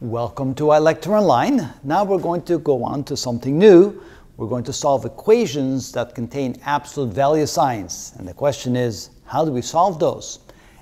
Welcome to ilectureonline. Now we're going to go on to something new. We're going to solve equations that contain absolute value signs. And the question is, how do we solve those?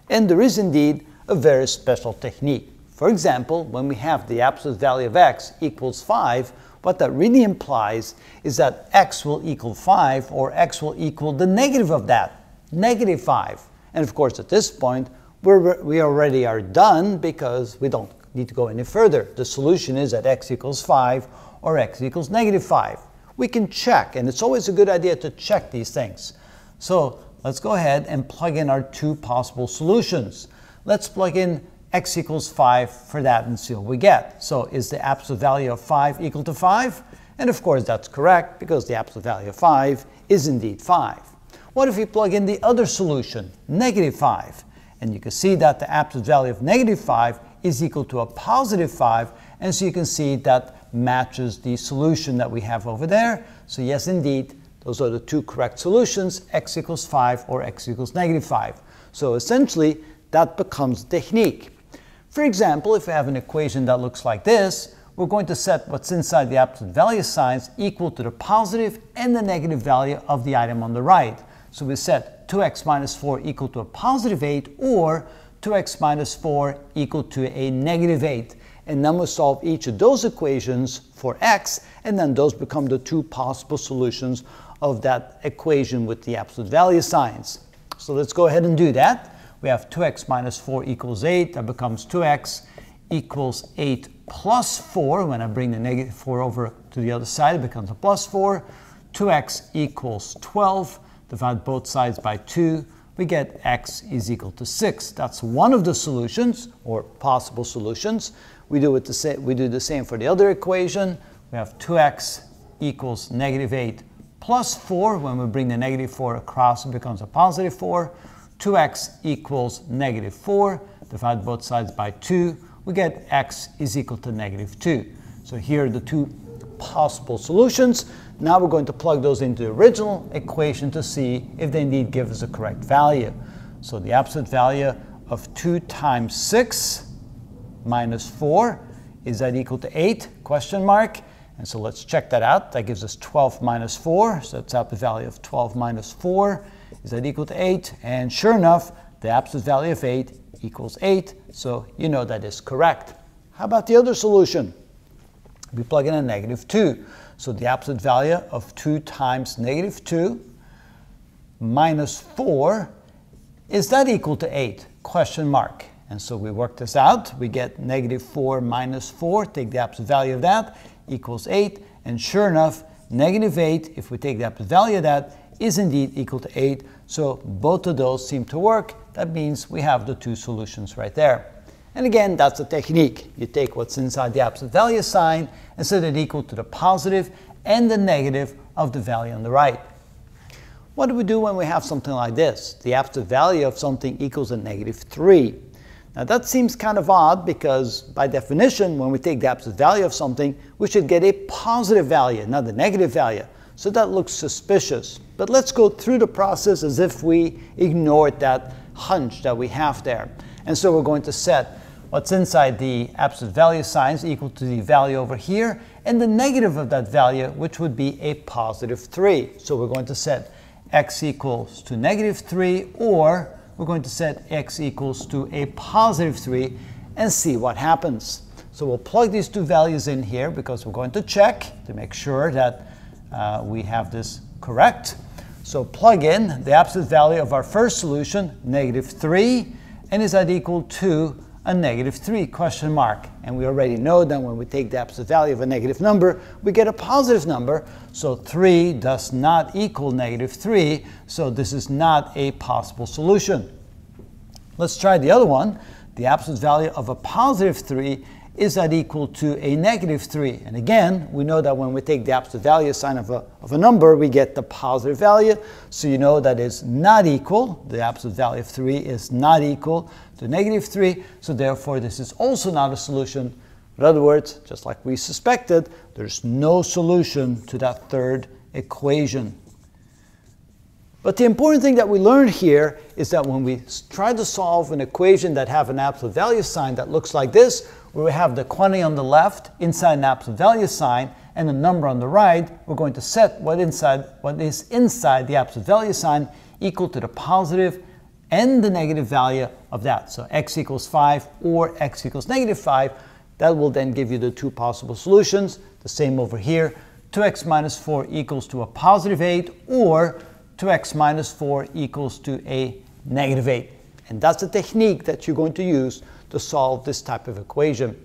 And there is indeed a very special technique. For example, when we have the absolute value of x equals 5, what that really implies is that x will equal 5 or x will equal the negative of that, negative 5. And of course, at this point, we're, we already are done because we don't need to go any further. The solution is that x equals 5 or x equals negative 5. We can check, and it's always a good idea to check these things. So let's go ahead and plug in our two possible solutions. Let's plug in x equals 5 for that and see what we get. So is the absolute value of 5 equal to 5? And of course that's correct because the absolute value of 5 is indeed 5. What if we plug in the other solution, negative 5? And you can see that the absolute value of negative 5 is equal to a positive 5. And so you can see that matches the solution that we have over there. So yes, indeed, those are the two correct solutions, x equals 5 or x equals negative 5. So essentially, that becomes technique. For example, if we have an equation that looks like this, we're going to set what's inside the absolute value signs equal to the positive and the negative value of the item on the right. So we set 2x minus 4 equal to a positive 8 or 2x minus 4 equal to a negative 8. And then we solve each of those equations for x, and then those become the two possible solutions of that equation with the absolute value signs. So let's go ahead and do that. We have 2x minus 4 equals 8. That becomes 2x equals 8 plus 4. When I bring the negative 4 over to the other side, it becomes a plus 4. 2x equals 12. Divide both sides by 2 we get x is equal to 6. That's one of the solutions, or possible solutions. We do, it the same, we do the same for the other equation. We have 2x equals negative 8 plus 4. When we bring the negative 4 across, it becomes a positive 4. 2x equals negative 4. Divide both sides by 2. We get x is equal to negative 2. So here are the two possible solutions. Now we're going to plug those into the original equation to see if they indeed give us the correct value. So the absolute value of 2 times 6 minus 4, is that equal to 8? Question mark. And so let's check that out. That gives us 12 minus 4. So that's out the value of 12 minus 4. Is that equal to 8? And sure enough, the absolute value of 8 equals 8. So you know that is correct. How about the other solution? We plug in a negative 2. So the absolute value of 2 times negative 2 minus 4, is that equal to 8? Question mark. And so we work this out. We get negative 4 minus 4, take the absolute value of that, equals 8. And sure enough, negative 8, if we take the absolute value of that, is indeed equal to 8. So both of those seem to work. That means we have the two solutions right there. And again, that's a technique. You take what's inside the absolute value sign and set it equal to the positive and the negative of the value on the right. What do we do when we have something like this? The absolute value of something equals a negative 3. Now that seems kind of odd because by definition, when we take the absolute value of something, we should get a positive value, not a negative value. So that looks suspicious. But let's go through the process as if we ignored that hunch that we have there. And so we're going to set what's inside the absolute value signs equal to the value over here, and the negative of that value, which would be a positive 3. So we're going to set x equals to negative 3, or we're going to set x equals to a positive 3 and see what happens. So we'll plug these two values in here because we're going to check to make sure that uh, we have this correct. So plug in the absolute value of our first solution, negative 3, and is that equal to a negative 3 question mark. And we already know that when we take the absolute value of a negative number, we get a positive number. So 3 does not equal negative 3, so this is not a possible solution. Let's try the other one. The absolute value of a positive 3 is that equal to a negative 3? And again, we know that when we take the absolute value sign of a, of a number, we get the positive value. So you know that is not equal. The absolute value of 3 is not equal to negative 3. So therefore, this is also not a solution. In other words, just like we suspected, there's no solution to that third equation. But the important thing that we learned here is that when we try to solve an equation that have an absolute value sign that looks like this, where we have the quantity on the left inside an absolute value sign and the number on the right, we're going to set what, inside, what is inside the absolute value sign equal to the positive and the negative value of that. So x equals 5 or x equals negative 5. That will then give you the two possible solutions. The same over here. 2x minus 4 equals to a positive 8 or 2x minus 4 equals to a negative 8. And that's the technique that you're going to use to solve this type of equation.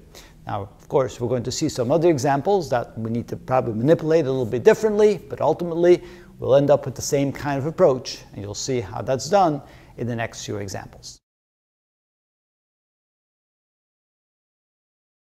Now, of course, we're going to see some other examples that we need to probably manipulate a little bit differently, but ultimately we'll end up with the same kind of approach, and you'll see how that's done in the next few examples.